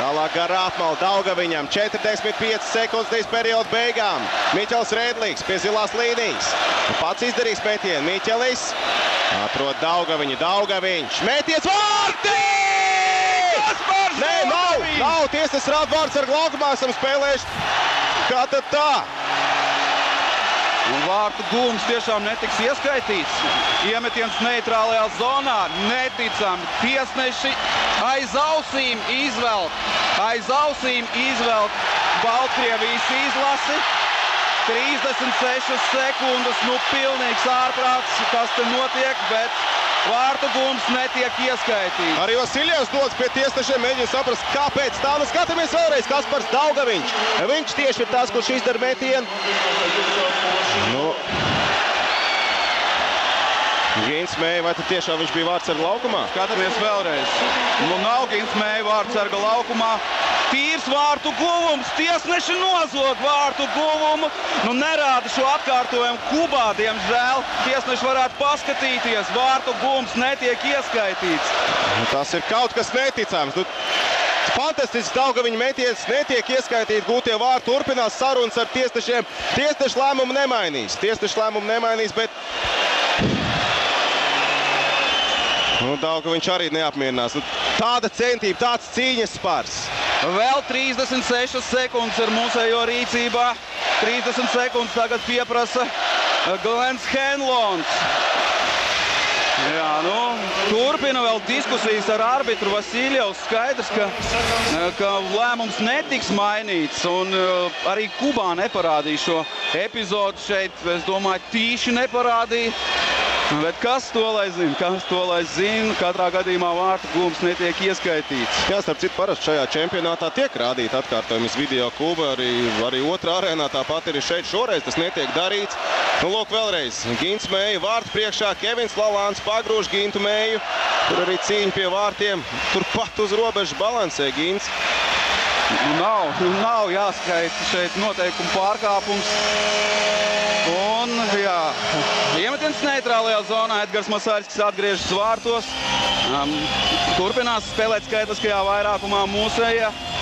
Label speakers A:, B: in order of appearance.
A: Tālāk garā apmala Daugaviņam. 45 sekundes līdz perioda beigām. Miķels Rēdlīgs pie zilās līnijas. Pats izdarīs metienu. Miķelis atrod Daugaviņu. Daugaviņš. Mēties vārti! Nē, nav! Nav! Tiesas rāda vārds ar laukumā esam spēlējuši. Kā tad tā?
B: Un vārtu gūms tiešām netiks ieskaitīts. Iemetiens neitrālajā zonā. Neticami. Tiesneši aiz ausīm izvelk. Aiz ausīm izvelk Baltkrievijas izlasi. 36 sekundes. Nu, pilnīgs ārprāts, kas te notiek, bet vārtu gūms netiek ieskaitīts.
A: Arī Vasiljevs dodas pie tiesnešiem, mēģina saprast, kāpēc tā. Nu, skatāmies vēlreiz, Kaspars Daugaviņš. Viņš tieši ir tas, kurš izdara metienu. Nu, Gins Mēja, vai tad tiešām viņš bija vārds ar laukumā?
B: Skatāmies vēlreiz. Nu, nav Gins Mēja vārds ar laukumā. Tīrs vārtu guvums, tiesneši nozog vārtu guvumu. Nu, nerāda šo atkārtojumu Kubā, diemžēl. Tiesneši varētu paskatīties, vārtu guvums netiek ieskaitīts.
A: Nu, tas ir kaut kas neticams. Nu, Fantastisks Daugaviņa metiens netiek ieskaitīti gūtie vārti. Turpinās sarunas ar tiesnešiem. Tiesnešu lēmumu nemainīs. Tiesnešu lēmumu nemainīs, bet Nu, Daugaviņš arī neapmierinās. Nu, tāda centība, tāds cīņas spārs.
B: Vēl 36 sekundes ir mūsējo rīcībā. 30 sekundes tagad pieprasa Glens Henlons. Jā, nu, turpina vēl diskusijas ar arbitru Vasiljevs. Skaidrs, ka, ka lēmums netiks mainīts. Un uh, arī Kubā neparādīja šo epizodu šeit. Es domāju, tīši neparādīja. Bet kas to lai zina? Kas to lai zina? Katrā gadījumā vārtu gūms netiek ieskaitīts.
A: Jā, starp citu, parasti šajā čempionātā tiek rādīti atkārtojumi uz video kluba. Arī, arī otrā arēnā tāpat ir šeit. Šoreiz tas netiek darīts. Nu, lūk, vēlreiz. Gins Mēja vārtu priekšā. Kevins Lalāns pagrūž Gintu Mēju. Tur arī cīņa pie vārtiem. Turpat uz robežas balansē Gins.
B: Nu, nav, nu, nav jāskaita šeit noteikumu pārkāpums. Un, jā, iemetiens neitrālajā zonā. Edgars Masārskis atgriežas vārtos. Um, turpinās spēlēt skaitliskajā vairākumā mūsējā.